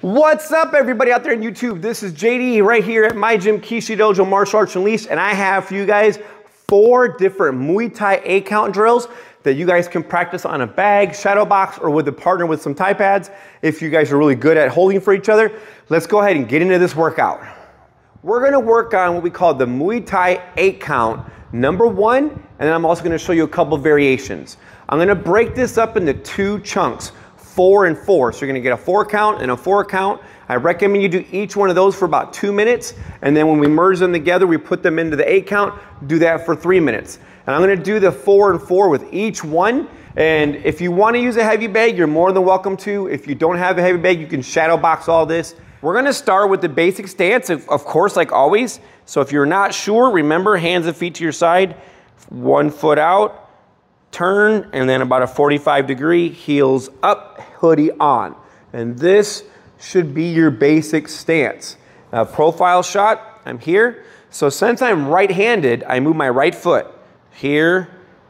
What's up everybody out there on YouTube? This is JD right here at my gym, Keishi Dojo Martial Arts Unlimited, and I have for you guys four different Muay Thai eight count drills that you guys can practice on a bag, shadow box, or with a partner with some Thai pads if you guys are really good at holding for each other. Let's go ahead and get into this workout. We're gonna work on what we call the Muay Thai eight count, number one, and then I'm also gonna show you a couple variations. I'm gonna break this up into two chunks, four and four. So you're gonna get a four count and a four count. I recommend you do each one of those for about two minutes, and then when we merge them together, we put them into the eight count, do that for three minutes. And I'm gonna do the four and four with each one. And if you wanna use a heavy bag, you're more than welcome to. If you don't have a heavy bag, you can shadow box all this. We're gonna start with the basic stance, of, course, like always. So if you're not sure, remember hands and feet to your side, one foot out, turn, and then about a 45 degree, heels up, hoodie on. And this should be your basic stance. Now, profile shot, I'm here. So since I'm right-handed, I move my right foot here,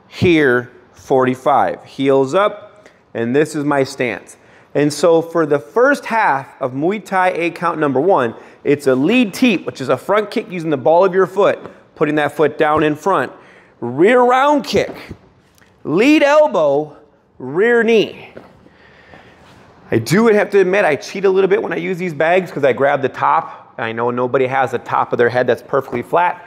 here, 45. Heels up, and this is my stance. And so for the first half of Muay Thai eight count number one, it's a lead teep, which is a front kick using the ball of your foot, putting that foot down in front. Rear round kick, lead elbow, rear knee. I do have to admit, I cheat a little bit when I use these bags because I grab the top. I know nobody has the top of their head that's perfectly flat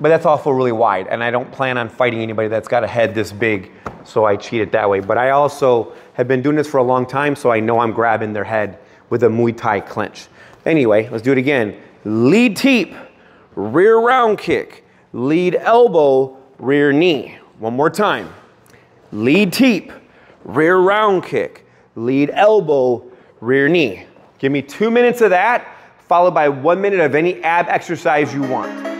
but that's also really wide. And I don't plan on fighting anybody that's got a head this big, so I cheat it that way. But I also have been doing this for a long time, so I know I'm grabbing their head with a Muay Thai clinch. Anyway, let's do it again. Lead teep, rear round kick, lead elbow, rear knee. One more time. Lead teep, rear round kick, lead elbow, rear knee. Give me two minutes of that, followed by one minute of any ab exercise you want.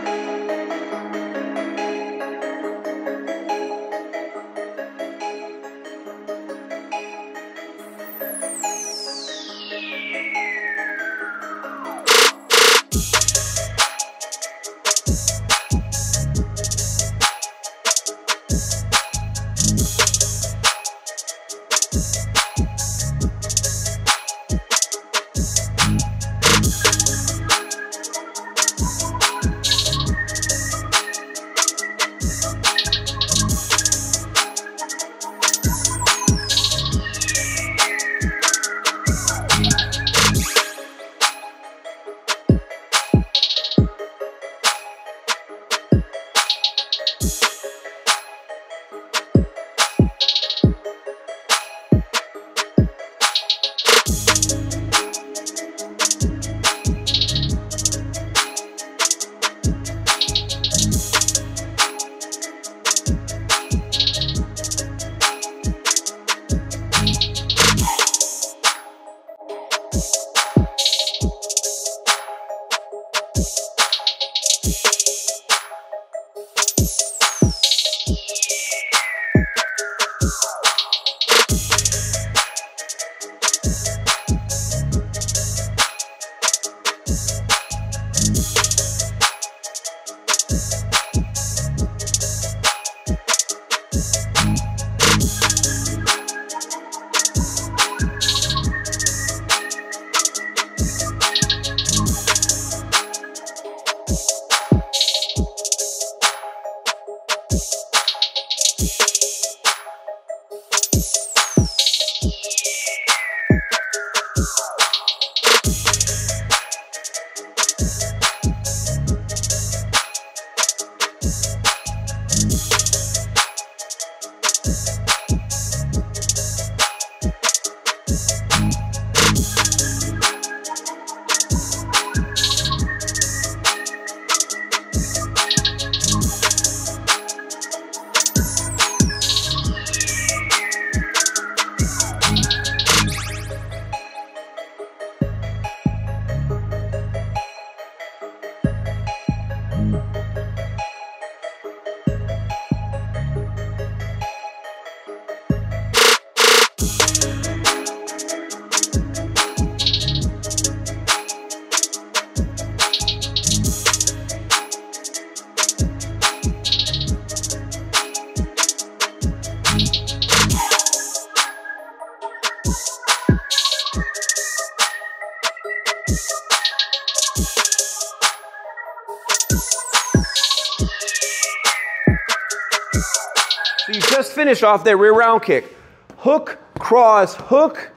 Finished off that rear round kick. Hook, cross, hook,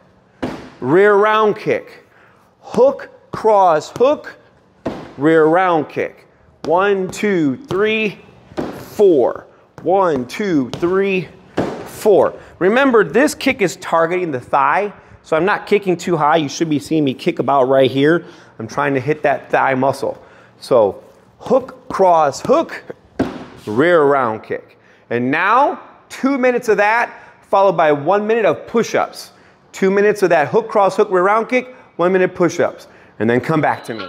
rear round kick. Hook, cross, hook, rear round kick. One, two, three, four. One, two, three, four. Remember, this kick is targeting the thigh, so I'm not kicking too high. You should be seeing me kick about right here. I'm trying to hit that thigh muscle. So hook, cross, hook, rear round kick. And now, two minutes of that, followed by one minute of push-ups. Two minutes of that hook, cross, hook, rear round kick, one minute push-ups. And then come back to me.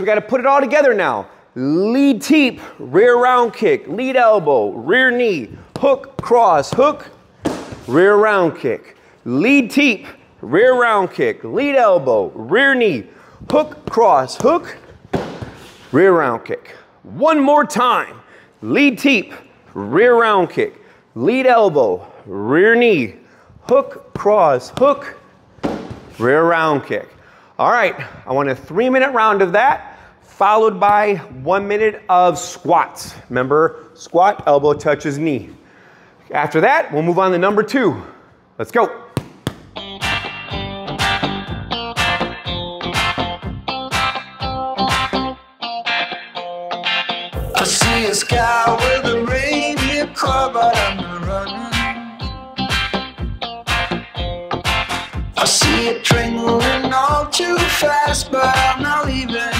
We got to put it all together now. Lead teep, rear round kick, lead elbow, rear knee, hook, cross, hook, rear round kick. Lead teep, rear round kick, lead elbow, rear knee, hook, cross, hook, rear round kick. One more time. Lead teep, rear round kick, lead elbow, rear knee, hook, cross, hook, rear round kick. All right, I want a three minute round of that, followed by one minute of squats. Remember, squat, elbow touches knee. After that, we'll move on to number two. Let's go. I see all too fast, but I'm not leaving.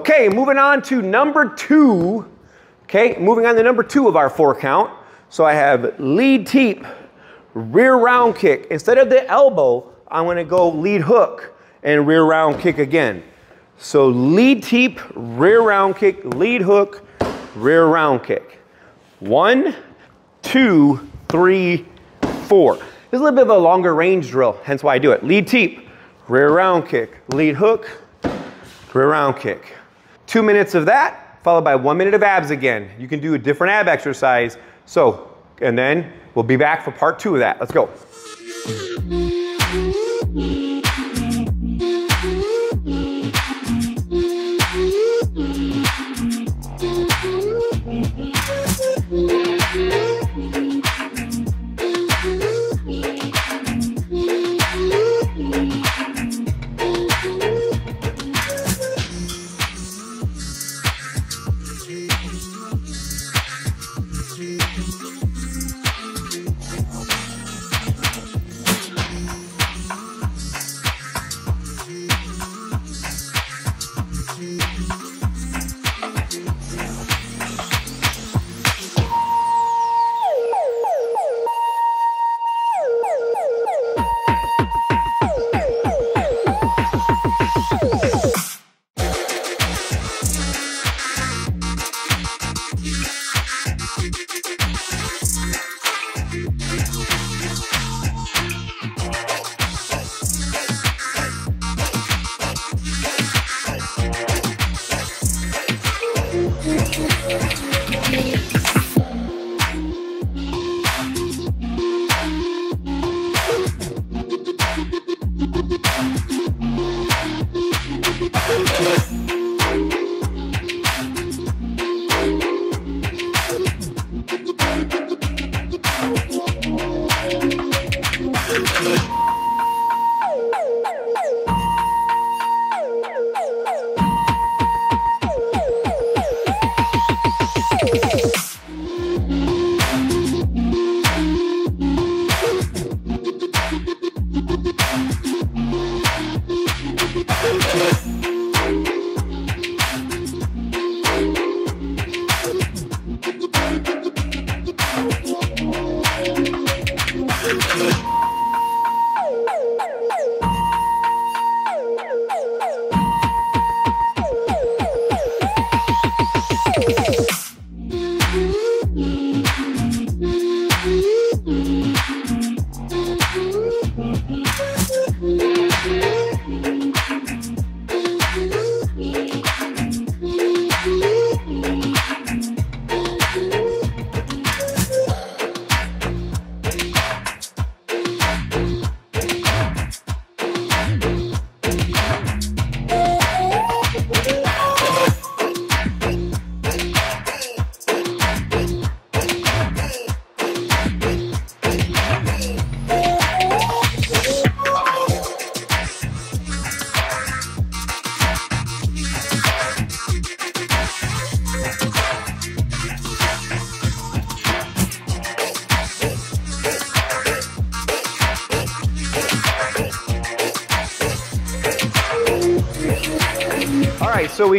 Okay, moving on to number two. Okay, moving on to number two of our four count. So I have lead teep, rear round kick. Instead of the elbow, I'm gonna go lead hook and rear round kick again. So lead teep, rear round kick, lead hook, rear round kick. One, two, three, four. This is a little bit of a longer range drill, hence why I do it. Lead teep, rear round kick, lead hook, rear round kick. Two minutes of that, followed by one minute of abs again. You can do a different ab exercise. So, and then we'll be back for part two of that. Let's go.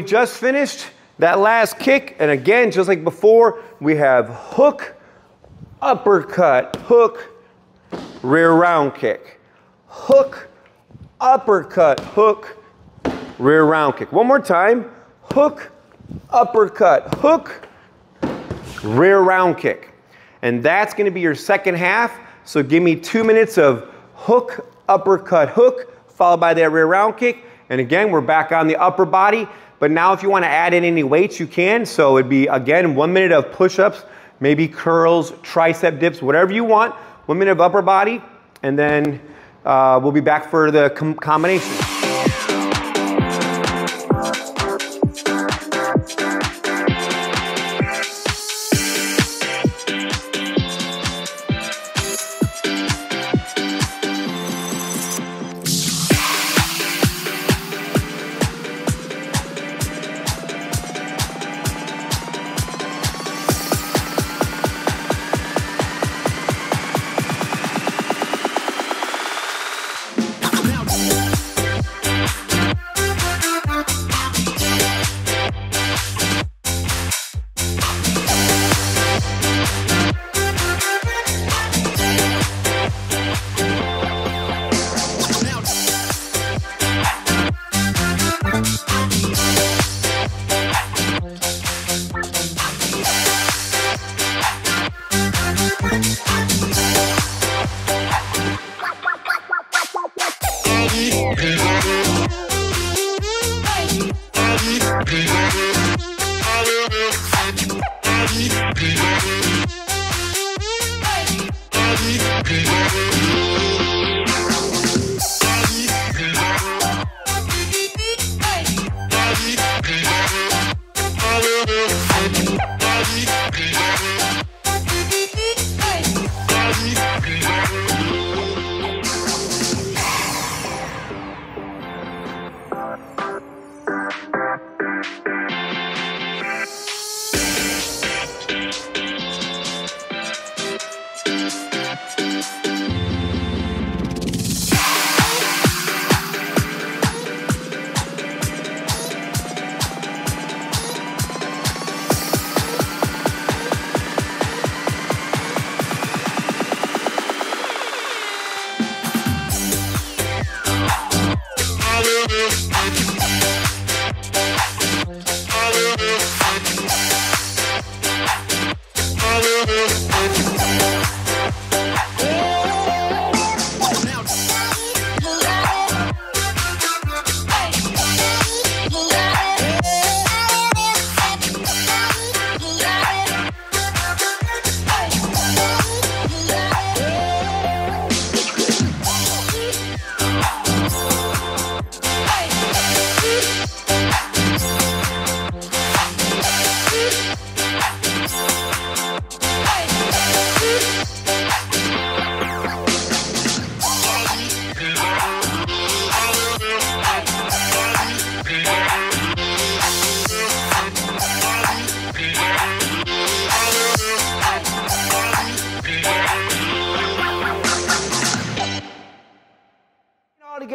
We just finished that last kick. And again, just like before, we have hook, uppercut, hook, rear round kick. Hook, uppercut, hook, rear round kick. One more time. Hook, uppercut, hook, rear round kick. And that's gonna be your second half. So give me two minutes of hook, uppercut, hook, followed by that rear round kick. And again, we're back on the upper body. But now if you wanna add in any weights, you can. So it'd be, again, one minute of push-ups, maybe curls, tricep dips, whatever you want. One minute of upper body, and then uh, we'll be back for the com- combination.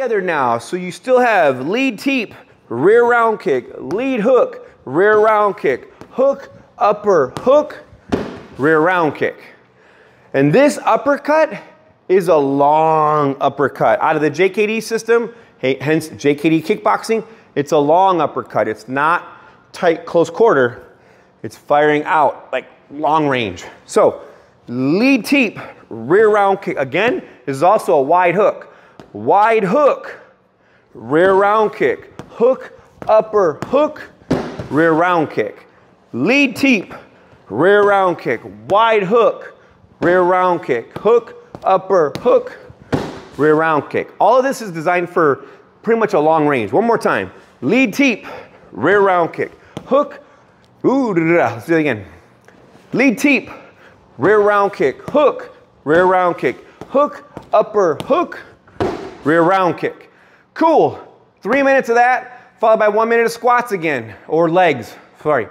Together now. So you still have lead teep, rear round kick, lead hook, rear round kick, hook, upper, hook, rear round kick. And this uppercut is a long uppercut. Out of the JKD system, hence JKD kickboxing, it's a long uppercut. It's not tight, close quarter. It's firing out like long range. So lead teep, rear round kick. Again, this is also a wide hook. Wide hook, rear round kick. Hook, upper, hook, rear round kick. Lead teep, rear round kick. Wide hook, rear round kick. Hook, upper, hook, rear round kick. All of this is designed for pretty much a long range. One more time. Lead teep, rear round kick. Hook, ooh, da, da, da. let's do it again. Lead teep, rear round kick. Hook, rear round kick. Hook, upper, hook, rear round kick. Cool. Three minutes of that, followed by one minute of squats again, or legs, sorry.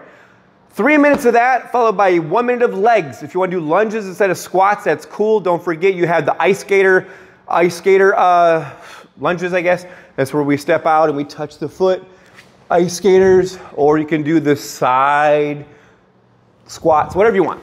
Three minutes of that, followed by one minute of legs. If you want to do lunges instead of squats, that's cool. Don't forget you have the ice skater, ice skater uh, lunges, I guess. That's where we step out and we touch the foot. ice skaters, or you can do the side squats, whatever you want.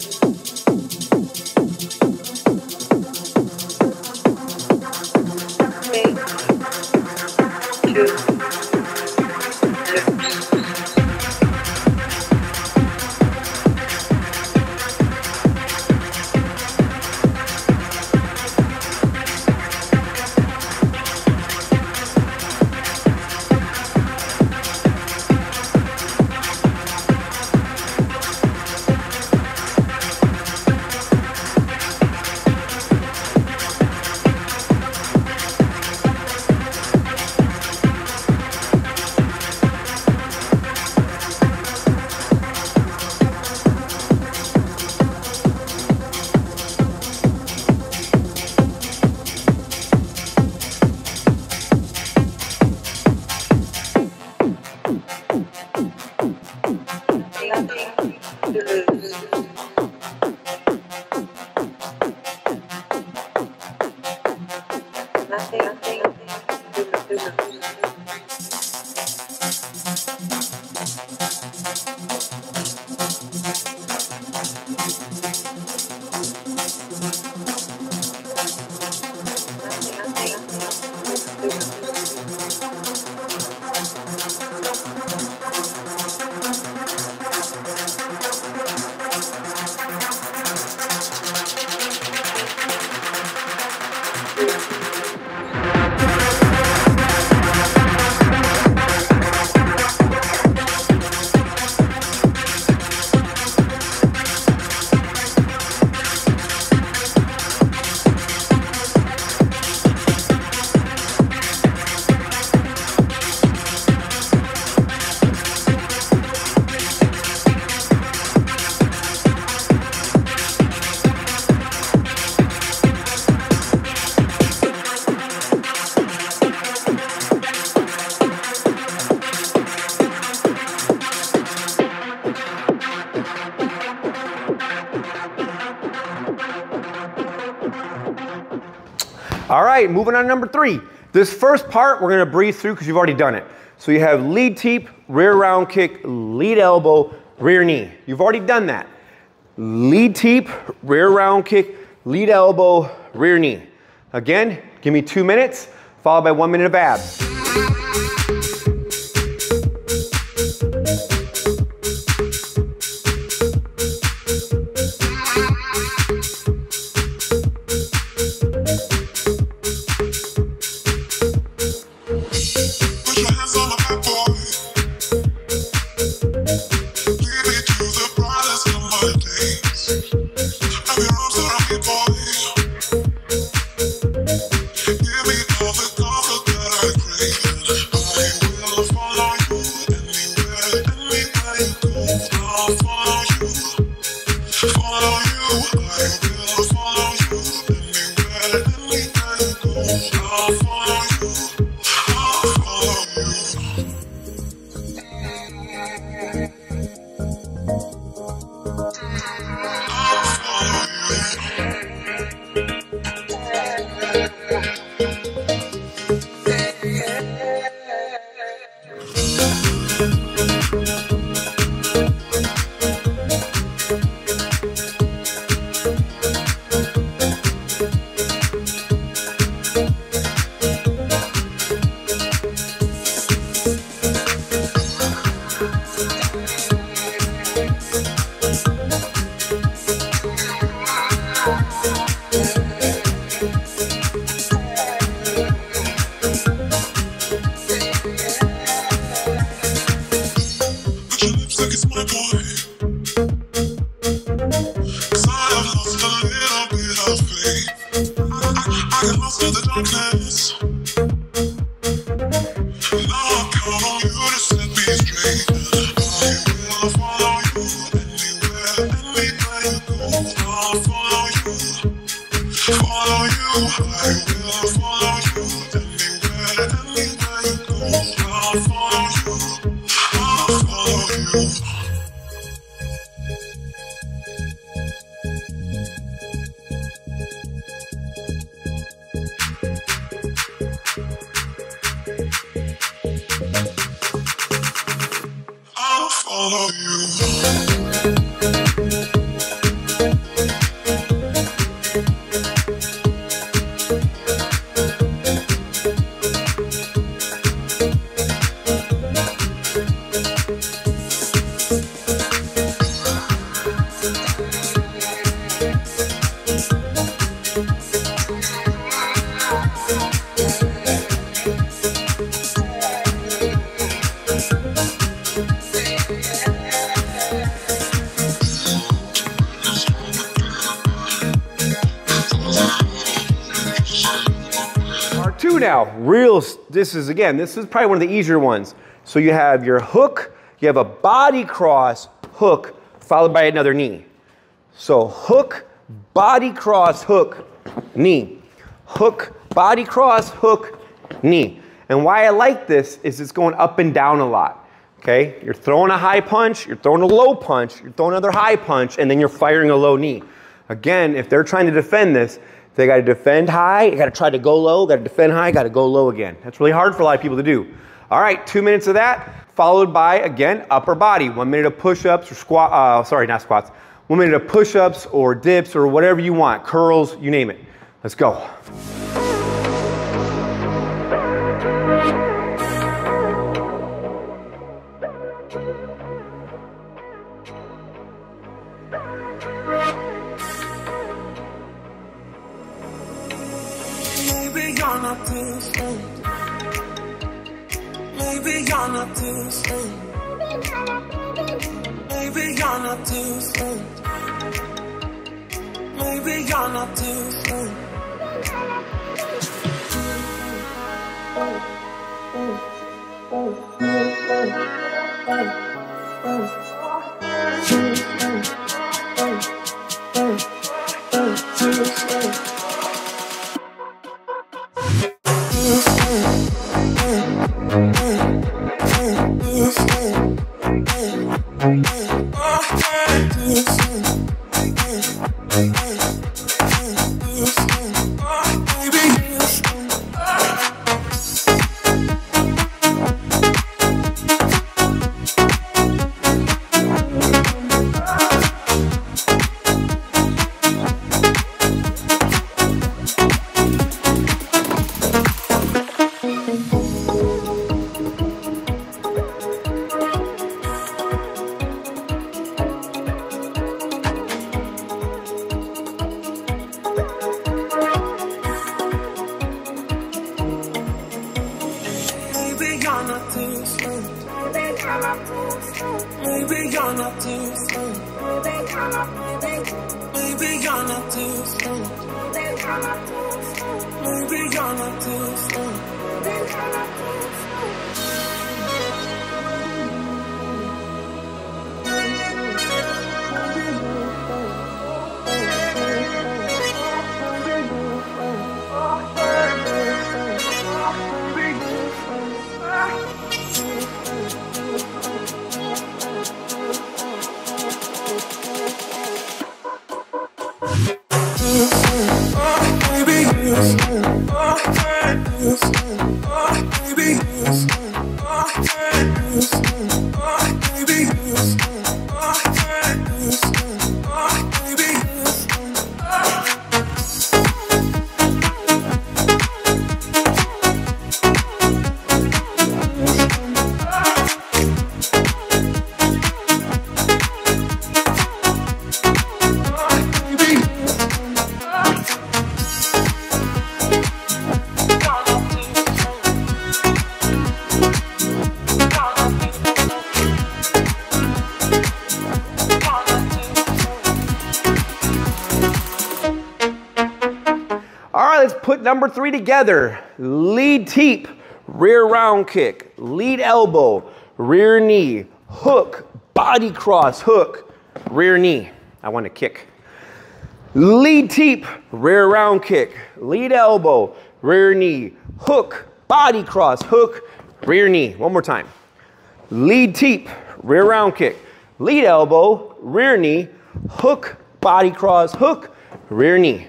Right, moving on to number three. This first part, we're gonna breeze through because you've already done it. So you have lead teep, rear round kick, lead elbow, rear knee. You've already done that. Lead teep, rear round kick, lead elbow, rear knee. Again, give me two minutes, followed by one minute of abs. I Oh, you. This is again, this is probably one of the easier ones. So you have your hook, you have a body cross hook followed by another knee. So hook, body cross, hook, knee. Hook, body cross, hook, knee. And why I like this is it's going up and down a lot. Okay? You're throwing a high punch, you're throwing a low punch, you're throwing another high punch, and then you're firing a low knee. Again, if they're trying to defend this, they got to defend high, got to try to go low, got to defend high, got to go low again. That's really hard for a lot of people to do. All right, two minutes of that, followed by again upper body. One minute of push-ups or squat. Uh, sorry, not squats. One minute of push-ups or dips or whatever you want, curls, you name it. Let's go. try not too sleep. Oh, oh, oh, oh, oh, oh. too slow. Maybe you're not too slow. Maybe you're not too slow. Maybe you're not too slow. Maybe you're not too slow. Three together. Lead teep, rear round kick, lead elbow, rear knee, hook, body cross, hook, rear knee. I want to kick. Lead teep, rear round kick, lead elbow, rear knee, hook, body cross, hook, rear knee. One more time. Lead teep, rear round kick, lead elbow, rear knee, hook, body cross, hook, rear knee.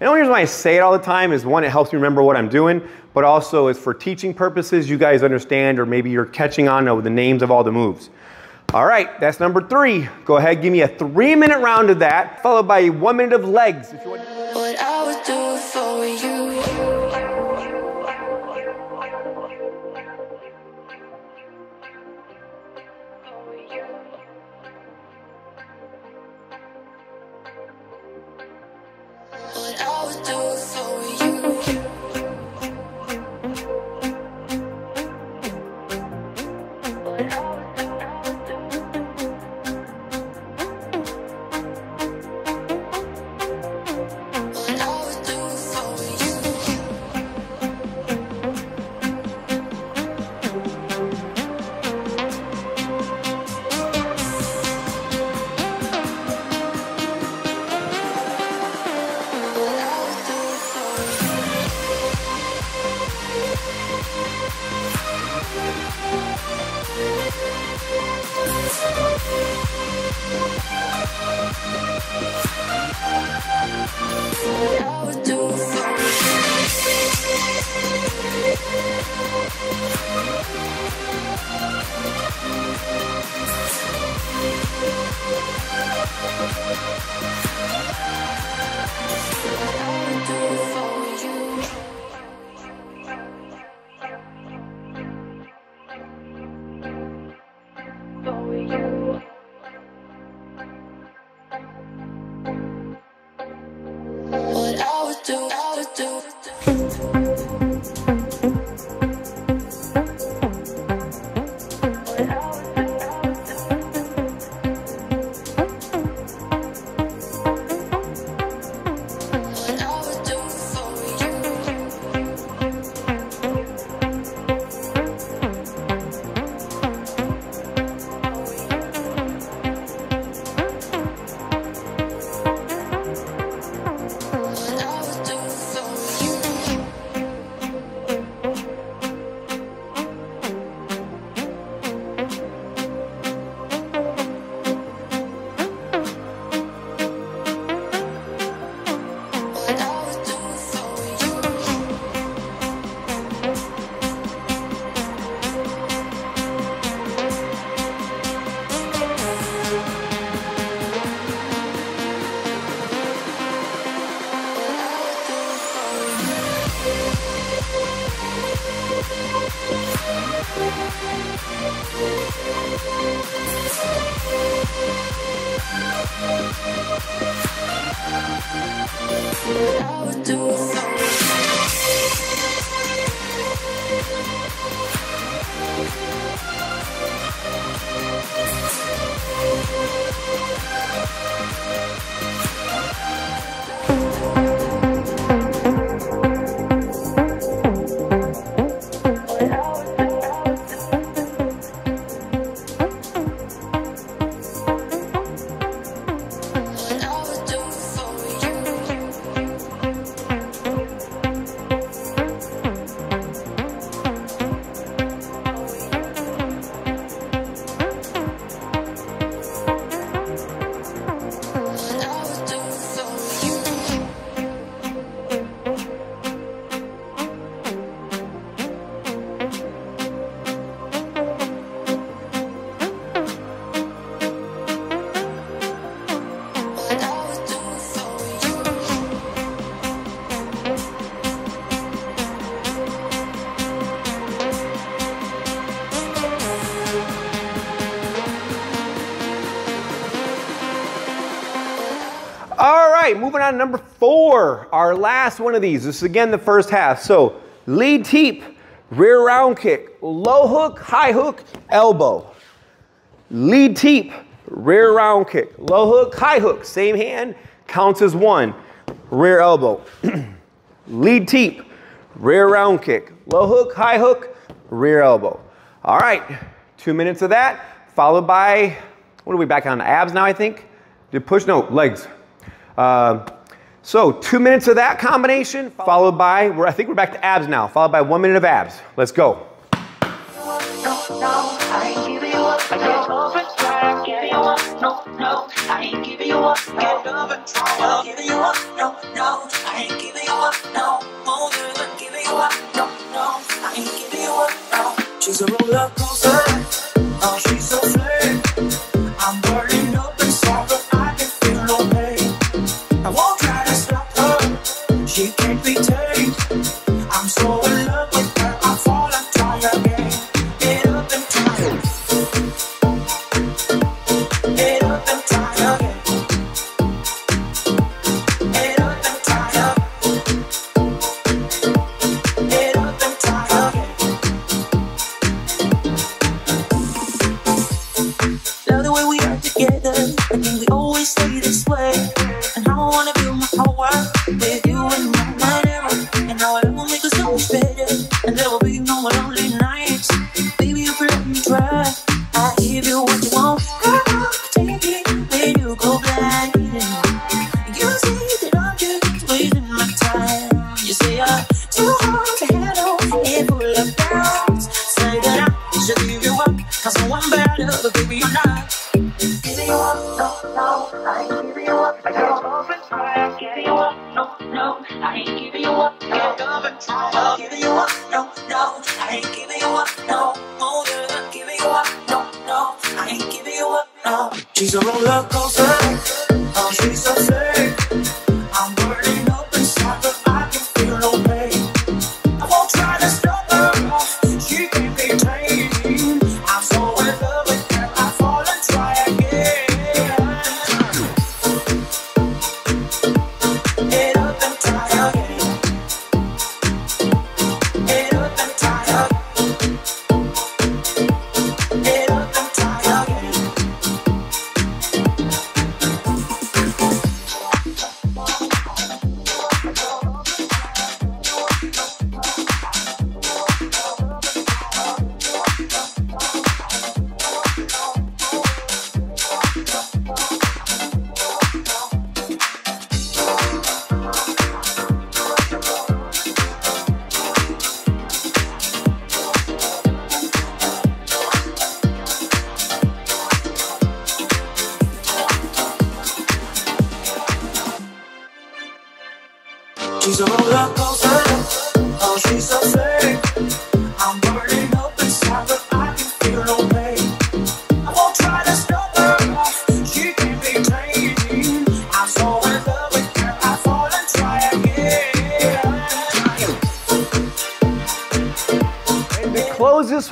And the only reason why I say it all the time is one, it helps me remember what I'm doing, but also is for teaching purposes, you guys understand, or maybe you're catching on to the names of all the moves. All right, that's number three. Go ahead, give me a three minute round of that, followed by one minute of legs. If you want. What I would do for you. For you. Four, our last one of these. This is again the first half. So lead teep, rear round kick, low hook, high hook, elbow. Lead teep, rear round kick, low hook, high hook, same hand, counts as one. Rear elbow. Lead teep, rear round kick, low hook, high hook, rear elbow. All right, two minutes of that, followed by, what are we back on? Abs now, I think? Did push? No, legs. Uh, so two minutes of that combination, followed by, I think we're back to abs now, followed by one minute of abs. Let's go. no, no, I ain't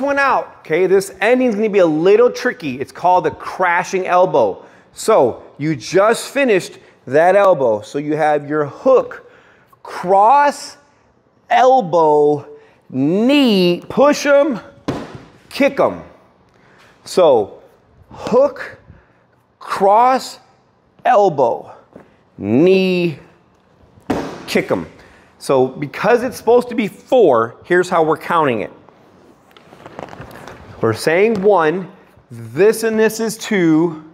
one out, okay, this ending is gonna be a little tricky. It's called the crashing elbow. So you just finished that elbow. So you have your hook, cross, elbow, knee, push them, kick them. So hook, cross, elbow, knee, kick them. So because it's supposed to be four, here's how we're counting it. We're saying one, this and this is two,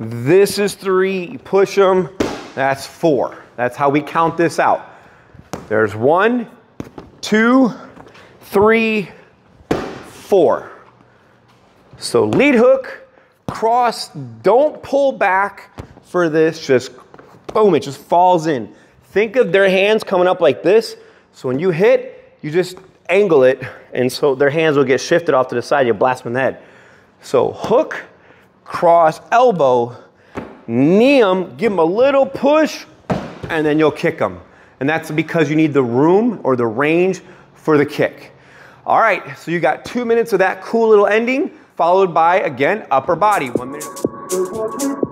this is three, push them, that's four. That's how we count this out. There's one, two, three, four. So lead hook, cross, don't pull back for this, just boom, it just falls in. Think of their hands coming up like this. So when you hit, you just angle it, and so their hands will get shifted off to the side, you blast them in the head. So hook, cross, elbow, knee them, give them a little push, and then you'll kick them. And that's because you need the room or the range for the kick. All right, so you got two minutes of that cool little ending, followed by, again, upper body. One minute.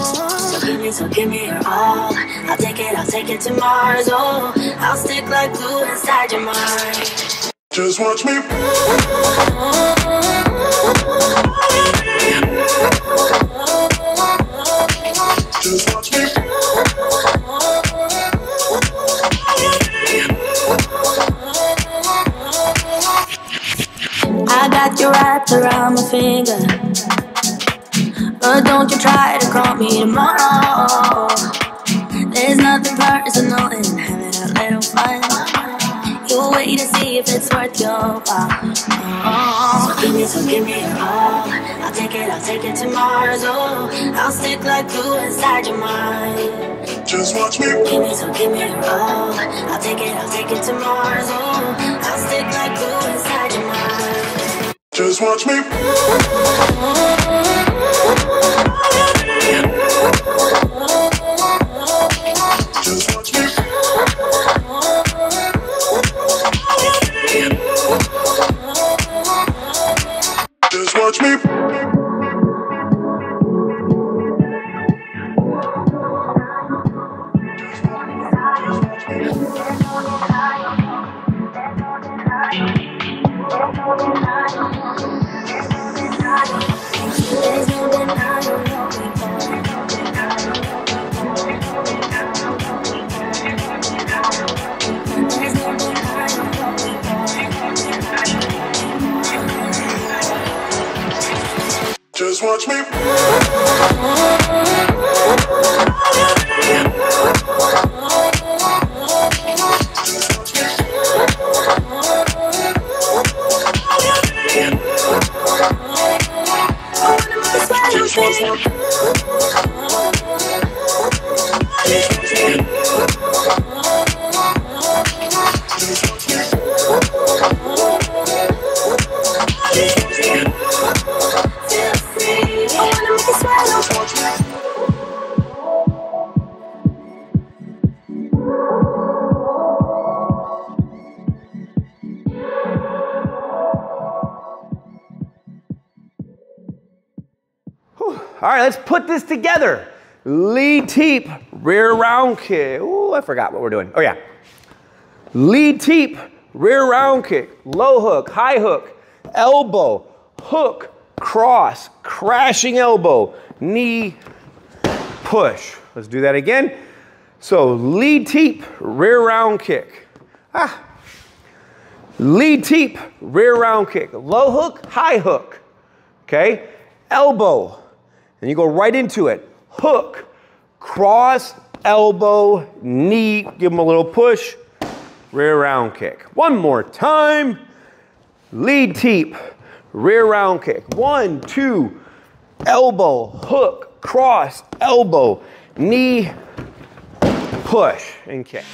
me, so give me your all. I'll take it, I'll take it to Mars. Oh, I'll stick like glue inside your mind. Just watch me. Just watch me. I got you wrapped around my finger. But don't you try to call me tomorrow. There's nothing personal in having a little fun. You wait to see if it's worth your while. Oh, so give me, so give me your all. I'll take it, I'll take it to Mars. Oh, I'll stick like glue inside your mind. Just watch me. Give me, so give me your all. I'll take it, I'll take it to Mars. Oh, I'll stick like glue inside your mind. Just watch me. Oh. Ooh, I forgot what we're doing. Oh, yeah. Lead teep, rear round kick, low hook, high hook, elbow, hook, cross, crashing elbow, knee, push. Let's do that again. So lead teep, rear round kick. Ah. Lead teep, rear round kick, low hook, high hook. Okay? Elbow. And you go right into it. Hook, cross, elbow, knee, give them a little push, rear round kick. One more time. Lead teep, rear round kick. One, two, elbow, hook, cross, elbow, knee, push, and kick.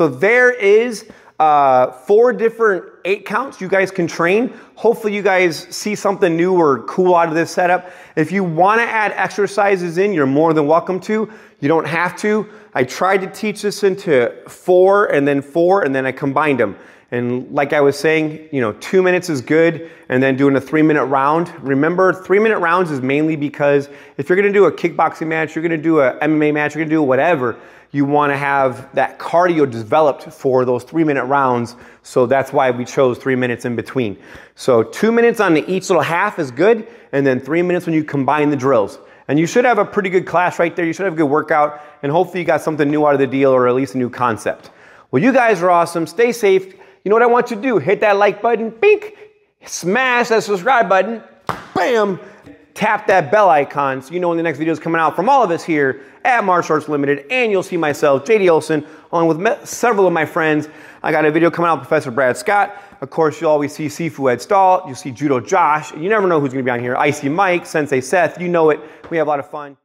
So there is uh, four different eight counts you guys can train. Hopefully you guys see something new or cool out of this setup. If you want to add exercises in, you're more than welcome to. You don't have to. I tried to teach this into four and then four and then I combined them. And like I was saying, you know, two minutes is good, and then doing a three minute round. Remember, three minute rounds is mainly because if you're gonna do a kickboxing match, you're gonna do a MMA match, you're gonna do whatever, you wanna have that cardio developed for those three minute rounds. So that's why we chose three minutes in between. So two minutes on each little half is good, and then three minutes when you combine the drills. And you should have a pretty good class right there. You should have a good workout, and hopefully you got something new out of the deal or at least a new concept. Well, you guys are awesome. Stay safe. You know what I want you to do? Hit that like button, bink, smash that subscribe button, bam, tap that bell icon so you know when the next video is coming out from all of us here at Martial Arts Unlimited. And you'll see myself, JD Olson, along with several of my friends. I got a video coming out with Professor Brad Scott. Of course, you'll always see Sifu Ed Stahl. You'll see Judo Josh. You never know who's going to be on here. Icy Mike, Sensei Seth. You know it. We have a lot of fun.